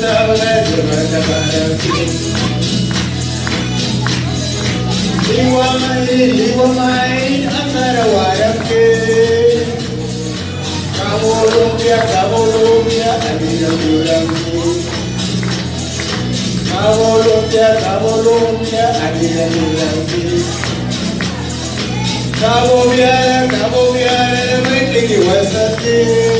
saudade vai acabar aqui. Língua mãe, língua mãe, Amarauaraque. Camolúmbia, Camolúmbia, Amiga Durangu. Camolúmbia, Camolúmbia, Amiga Durangu. Cabo Viara, Cabo Viara, Maitre que